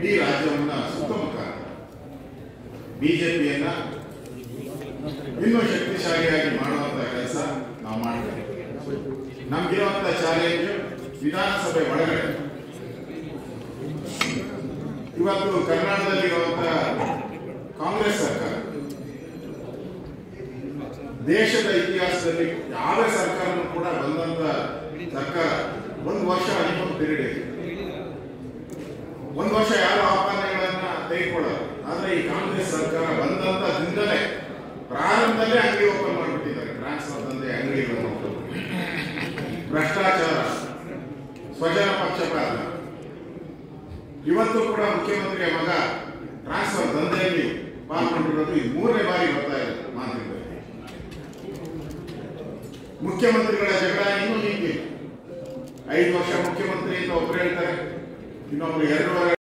ಇಡೀ ರಾಜ್ಯವನ್ನ ಸುತ್ತಮುತ್ತ ಬಿಜೆಪಿಯನ್ನ ಇನ್ನೂ ಶಕ್ತಿಶಾಲಿಯಾಗಿ ಮಾಡುವಂತ ಕೆಲಸ ನಾವು ಮಾಡ್ತೇವೆ ನಮ್ಗಿರುವಂತ ಚಾಲೆಂಜ್ ವಿಧಾನಸಭೆ ಒಳಗಡೆ. ಇವತ್ತು ಕರ್ನಾಟಕದಲ್ಲಿ ಕರ್ನಾಟಕದಲ್ಲಿರುವಂತ ಕಾಂಗ್ರೆಸ್ ಸರ್ಕಾರ. ದೇಶದ ಇತಿಹಾಸದಲ್ಲಿ ಯಾವ ಸರ್ಕಾರನೂ ಕೂಡ ಬಂದಂತ ಸರ್ಕಾರ ಒಂದು ವರ್ಷ ಅನುಭವ ಪೀರಿಯಡ್ ಇದೆ ಒಂದು ವರ್ಷ ಭ್ರಷ್ಟಾಚಾರ ಸ್ವಜನ ಪಕ್ಷಪಾತ ಇವತ್ತು ಕೂಡ ಮುಖ್ಯಮಂತ್ರಿಯ ಮಗ ಟ್ರಾನ್ಸ್ಫರ್ ದಂಧೆಯಲ್ಲಿ ಪಾಲ್ಗೊಂಡಿರೋದು ಈ ಮೂರನೇ ಬಾರಿ ಬರ್ತಾ ಇದೆ ಮಾತಿದ್ದೆ ಮುಖ್ಯಮಂತ್ರಿಗಳ ಜಗಳ ಇನ್ನೂ ಹೀಗೆ. ಐದು ವರ್ಷ ಮುಖ್ಯಮಂತ್ರಿ ಅಂತ ಒಬ್ಬರು ಹೇಳ್ತಾರೆ, ಇನ್ನೊಬ್ರು ಎರಡೂವರೆ